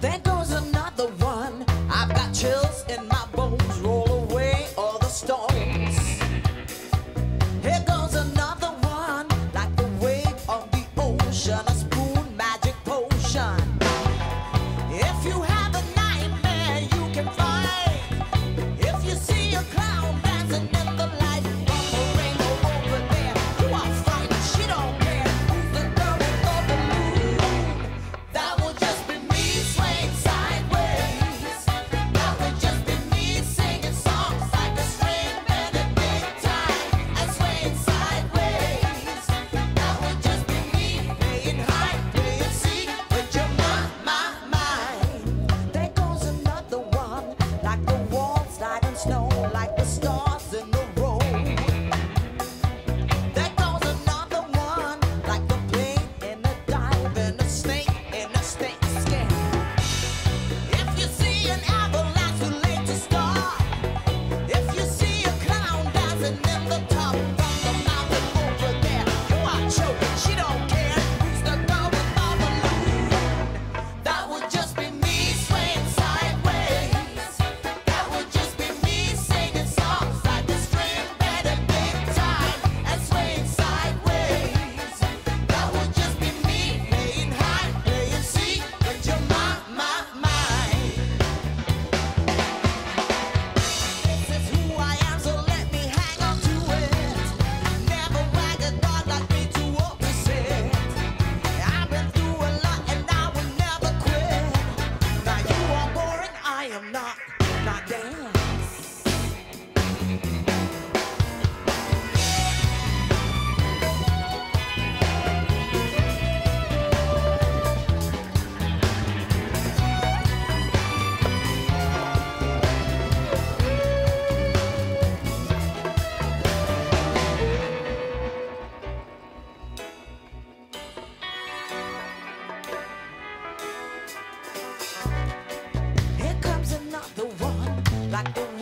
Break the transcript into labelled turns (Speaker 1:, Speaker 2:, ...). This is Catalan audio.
Speaker 1: There goes like the